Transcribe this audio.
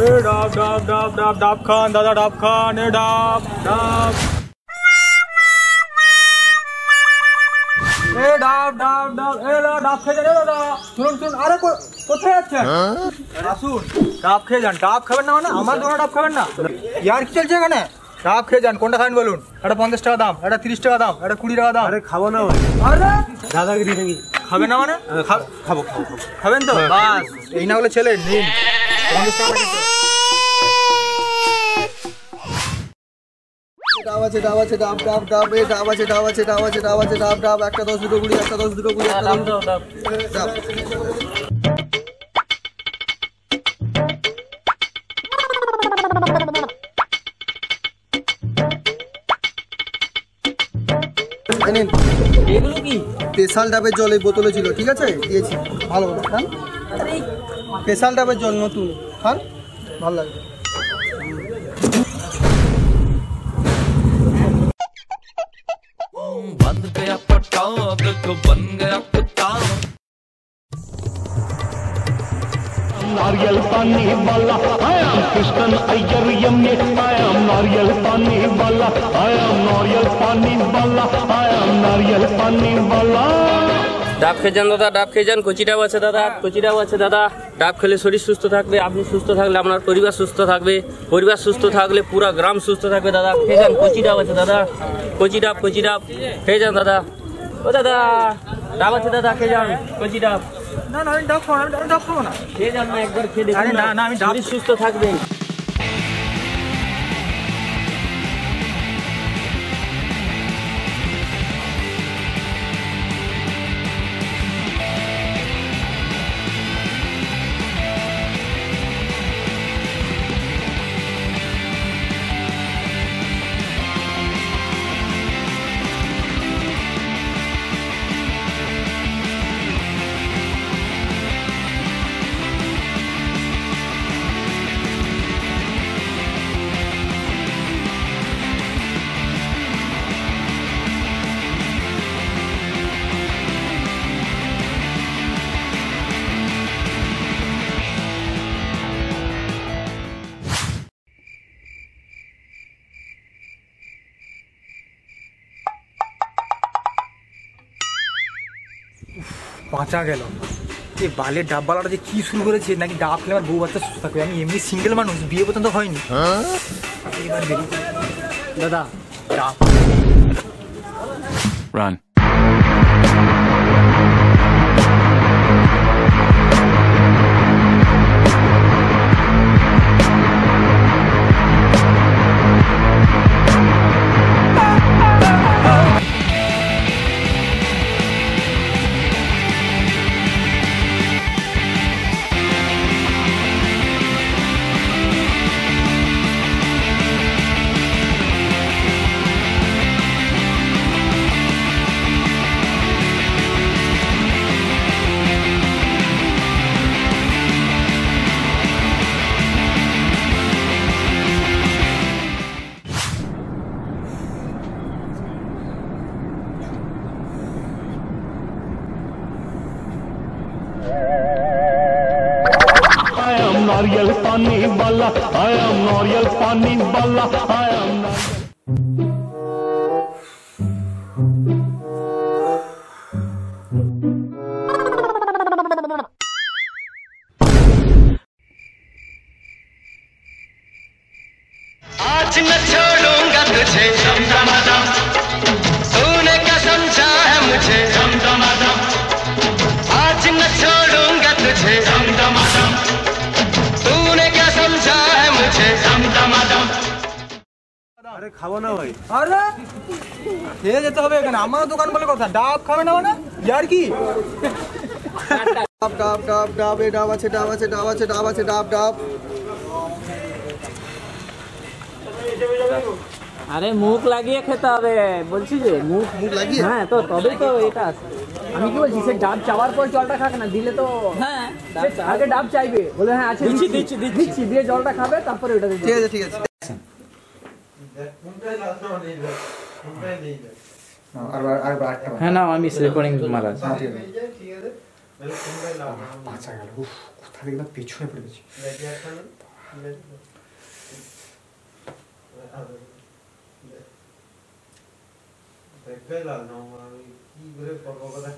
এ ডাব ডাব ডাব ডাব ডাব খান দাদা ডাব খান এ ডাব ডাব এ ডাব ডাব ডাব এ ডাব খেয়ে যান দাদা শুনুন শুনুন আরে কোথায় যাচ্ছেন আসুন ডাব খেয়ে যান ডাব খাবেন না মানে আমার দোকানে ডাব খাবেন না ইয়ার কি চলছে এখানে ডাব খেয়ে যান কোনটা খাবেন বলুন একটা পঞ্চাশ টাকা দাম একটা তিরিশ টাকা দাম একটা কুড়ি টাকা দাম আরে খাব না আরে দাদাগিরি নাকি না মানে খাব খাব খাব খাবেন তো বাস এই না হলে ছেলে নিন পঞ্চাশ টাকা ডাব আছে ডাব আছে ডাব ডাব ডাব এ ডাব আছে ডাব আছে ডাব আছে ডাব আছে ডাব ডাব একটা দশ দুটো কুড়ি একটা দশ দুটো কুড়ি একটা দুটো ডাব। এগুলো কি? স্পেশাল ডাবের জল এই বোতলে ছিল ঠিক আছে? দিয়েছি। ভালো খান। স্পেশাল ডাবের জল নতুন। খান। ভালো লাগবে। बन गया कुत्ता नारियल पानी वाला I am Krishnan Iyer यम्मे I am नारियल पानी वाला I am नारियल पानी वाला I am नारियल पानी वाला ডাব খেয়ে যান দাদা ডাব খেয়ে যান কচি ডাব আছে দাদা কচি ডাব আছে দাদা ডাব খেলে শরীর সুস্থ থাকবে আপনি সুস্থ থাকলে আপনার পরিবার সুস্থ থাকবে পরিবার সুস্থ থাকলে পুরো গ্রাম সুস্থ থাকবে দাদা খেয়ে যান কচি ডাব আছে দাদা কচি ডাব কচি ডাব খেয়ে যান দাদা ও দাদা ডাব আছে দাদা খেয়ে যান কচি ডাব না না আমি ডাব খাব না, আমি ডাব খাব না। খেয়ে যান না একবার খেয়ে দেখুন আরে না, না, আমি ডাব- সুস্থ থাকবে বাঁচা গেল। এই বালের ডাববালাটা যে কি শুরু করেছে, নাকি ডাব খেলে আমার বউ বাচ্চা সুস্থ থাকবে? আমি এমনি সিঙ্গেল মানুষ, বিয়ে পর্যন্ত হয়নি। দাদা, ডাব। Run. नारियल पानी वाला आई नारियल पानी वाला आई आज न छोड़ খাব না ভাই। আরে খেয়ে যেতে হবে এখানে। আমার দোকান বলে কথা। ডাব খাবে না মানে? ইয়ার কি? ডাব ডাব ডাব ডাব এ ডাব আছে ডাব আছে ডাব আছে ডাব আছে ডাব ডাব। আরে মুখ লাগিয়ে খেতে হবে। বলছি যে মুখ মুখ লাগিয়ে? হ্যাঁ তো তবেই তো এটা আছে। আমি কি বলছি সে ডাব চাওয়ার পর জলটা খাবে না? দিলে তো হ্যাঁ। আগে ডাব চাইবে। বলে হ্যাঁ আছে দিচ্ছি দিচ্ছি। দিচ্ছি দিয়ে জলটা খাবে তারপরে ওটা ঠিক আছে ঠিক আছে। হ্যাঁ না আমি রেকর্ডিং মারা বাঁচা গেল উফ কোথা দেখলাম পেছনে পড়ে গেছি দেখে লাভ না আমি কি করে করব কথা